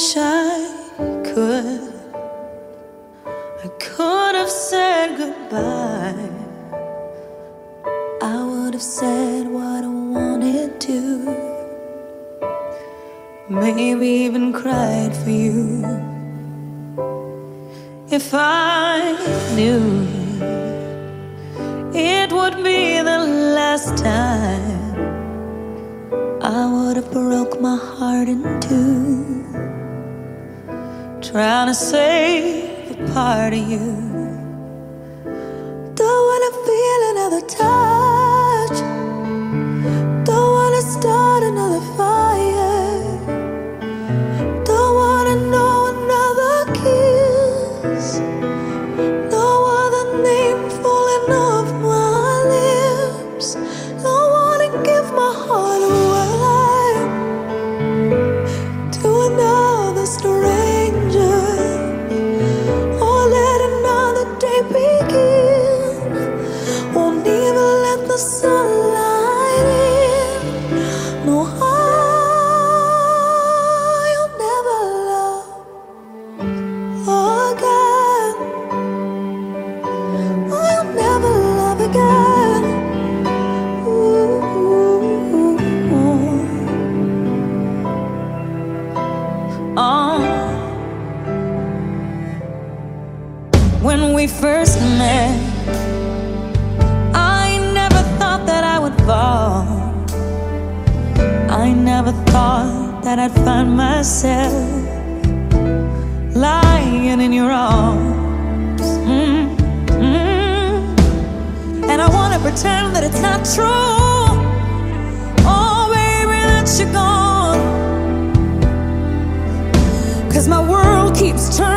wish I could. I could have said goodbye. I would have said what I wanted to. Maybe even cried for you. If I knew it would be the last time, I would have broke my heart in two. Trying to save a part of you. when we first met. I never thought that I would fall. I never thought that I'd find myself lying in your arms. Mm -hmm. And I want to pretend that it's not true. Oh, baby, that you're gone. Cause my world keeps turning.